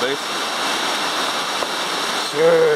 base? Sure.